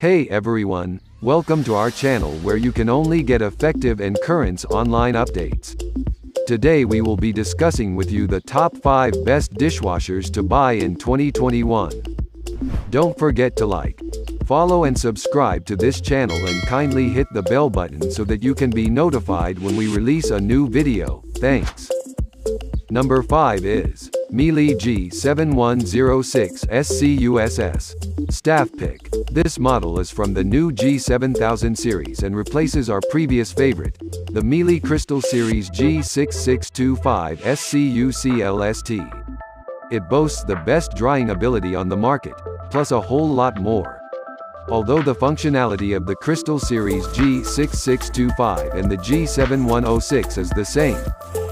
Hey everyone, welcome to our channel where you can only get effective and current online updates. Today we will be discussing with you the top 5 best dishwashers to buy in 2021. Don't forget to like, follow and subscribe to this channel and kindly hit the bell button so that you can be notified when we release a new video. Thanks. Number 5 is Miele G7106 SCUSS. Staff pick. This model is from the new G7000 series and replaces our previous favorite, the Miele Crystal Series G6625 SCUCLST. It boasts the best drying ability on the market, plus a whole lot more. Although the functionality of the Crystal Series G6625 and the G7106 is the same,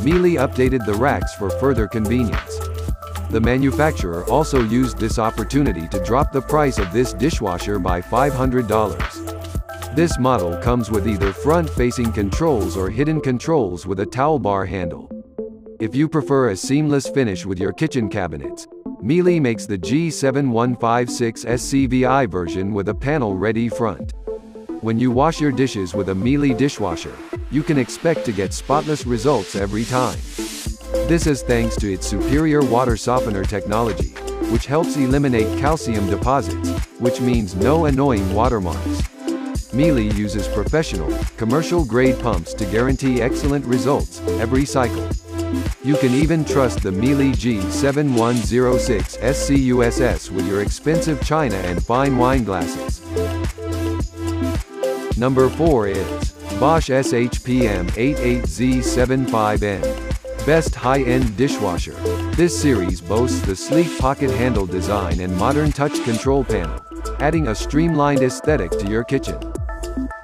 Miele updated the racks for further convenience. The manufacturer also used this opportunity to drop the price of this dishwasher by $500. This model comes with either front-facing controls or hidden controls with a towel bar handle. If you prefer a seamless finish with your kitchen cabinets, Miele makes the G7156 SCVI version with a panel-ready front. When you wash your dishes with a Miele dishwasher, you can expect to get spotless results every time. This is thanks to its superior water softener technology, which helps eliminate calcium deposits, which means no annoying watermarks. Miele uses professional, commercial-grade pumps to guarantee excellent results every cycle. You can even trust the Miele G7106 SCUSS with your expensive china and fine wine glasses. Number 4 is Bosch SHPM 88Z75N. Best high-end dishwasher. This series boasts the sleek pocket handle design and modern touch control panel, adding a streamlined aesthetic to your kitchen.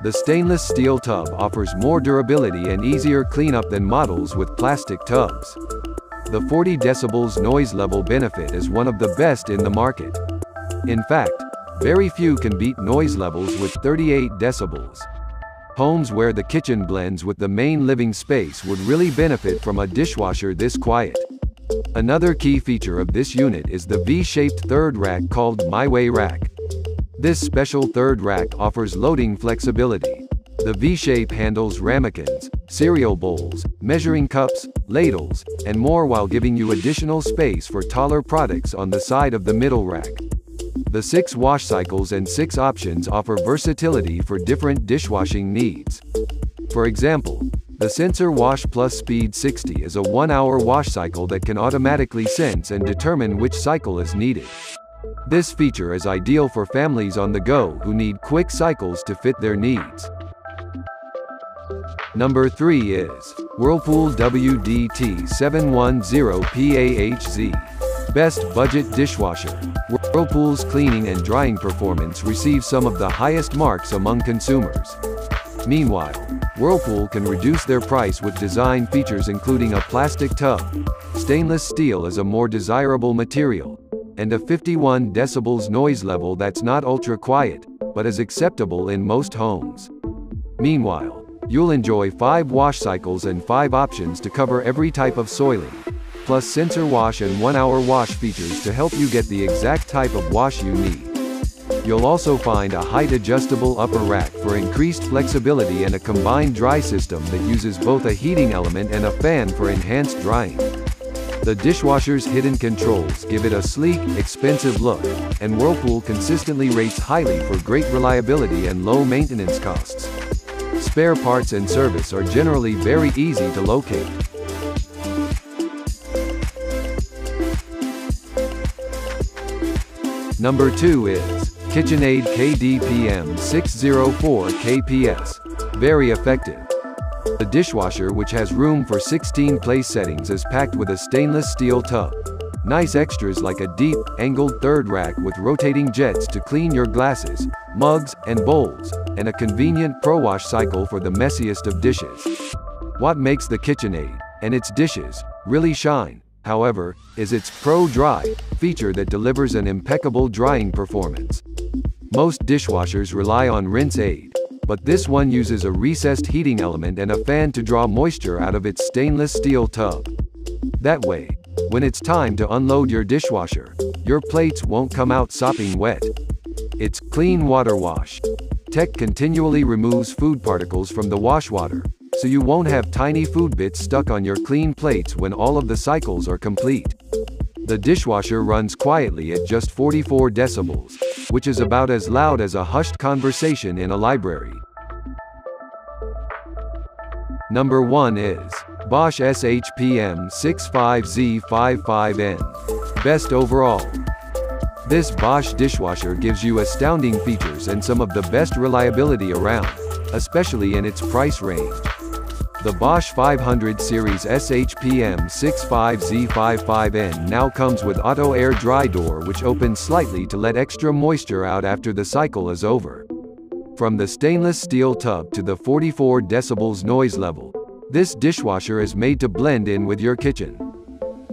The stainless steel tub offers more durability and easier cleanup than models with plastic tubs. The 40 decibels noise level benefit is one of the best in the market. In fact, very few can beat noise levels with 38 decibels. Homes where the kitchen blends with the main living space would really benefit from a dishwasher this quiet. Another key feature of this unit is the V-shaped third rack called MyWay Rack. This special third rack offers loading flexibility. The V-shape handles ramekins, cereal bowls, measuring cups, ladles, and more while giving you additional space for taller products on the side of the middle rack. The six wash cycles and six options offer versatility for different dishwashing needs. For example, the Sensor Wash Plus Speed 60 is a one-hour wash cycle that can automatically sense and determine which cycle is needed. This feature is ideal for families on the go who need quick cycles to fit their needs. Number 3 is Whirlpool WDT710PAHZ. Best Budget Dishwasher. Whirlpool's cleaning and drying performance receives some of the highest marks among consumers. Meanwhile, Whirlpool can reduce their price with design features including a plastic tub. Stainless steel is a more desirable material, and a 51 decibels noise level that's not ultra quiet, but is acceptable in most homes. Meanwhile, you'll enjoy 5 wash cycles and 5 options to cover every type of soiling, plus sensor wash and 1 hour wash features to help you get the exact type of wash you need. You'll also find a height adjustable upper rack for increased flexibility and a combined dry system that uses both a heating element and a fan for enhanced drying. The dishwasher's hidden controls give it a sleek, expensive look, and Whirlpool consistently rates highly for great reliability and low maintenance costs. Spare parts and service are generally very easy to locate. Number 2 is KitchenAid KDPM 604 KPS. Very effective. The dishwasher which has room for 16 place settings is packed with a stainless steel tub. Nice extras like a deep, angled third rack with rotating jets to clean your glasses, mugs, and bowls, and a convenient Pro Wash cycle for the messiest of dishes. What makes the KitchenAid, and its dishes, really shine, however, is its Pro Dry feature that delivers an impeccable drying performance. Most dishwashers rely on Rinse Aid, but this one uses a recessed heating element and a fan to draw moisture out of its stainless steel tub. That way, when it's time to unload your dishwasher, your plates won't come out sopping wet. It's Clean Water Wash. Tech continually removes food particles from the wash water, so you won't have tiny food bits stuck on your clean plates when all of the cycles are complete. The dishwasher runs quietly at just 44 decibels, which is about as loud as a hushed conversation in a library. Number 1 is Bosch SHPM 65Z55N. Best overall. This Bosch dishwasher gives you astounding features and some of the best reliability around, especially in its price range. The Bosch 500 series SHPM 65Z55N now comes with auto air dry door which opens slightly to let extra moisture out after the cycle is over. From the stainless steel tub to the 44 decibels noise level, this dishwasher is made to blend in with your kitchen.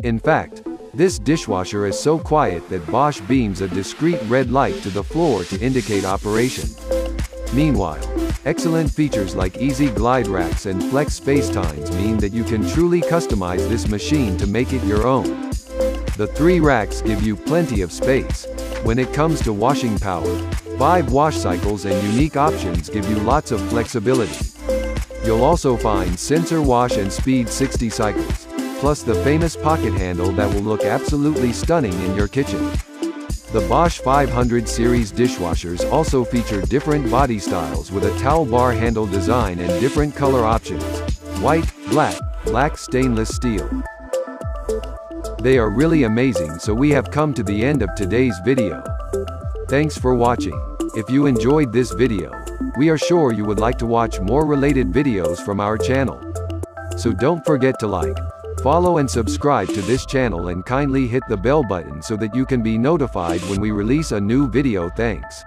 In fact, this dishwasher is so quiet that Bosch beams a discreet red light to the floor to indicate operation. Meanwhile, excellent features like easy glide racks and flex space tines mean that you can truly customize this machine to make it your own. The three racks give you plenty of space. When it comes to washing power, five wash cycles and unique options give you lots of flexibility. You'll also find sensor wash and speed 60 cycles, plus the famous pocket handle that will look absolutely stunning in your kitchen. The Bosch 500 series dishwashers also feature different body styles with a towel bar handle design and different color options. White, black, black stainless steel. They are really amazing so we have come to the end of today's video. Thanks for watching. If you enjoyed this video, we are sure you would like to watch more related videos from our channel. So don't forget to like, Follow and subscribe to this channel and kindly hit the bell button so that you can be notified when we release a new video thanks.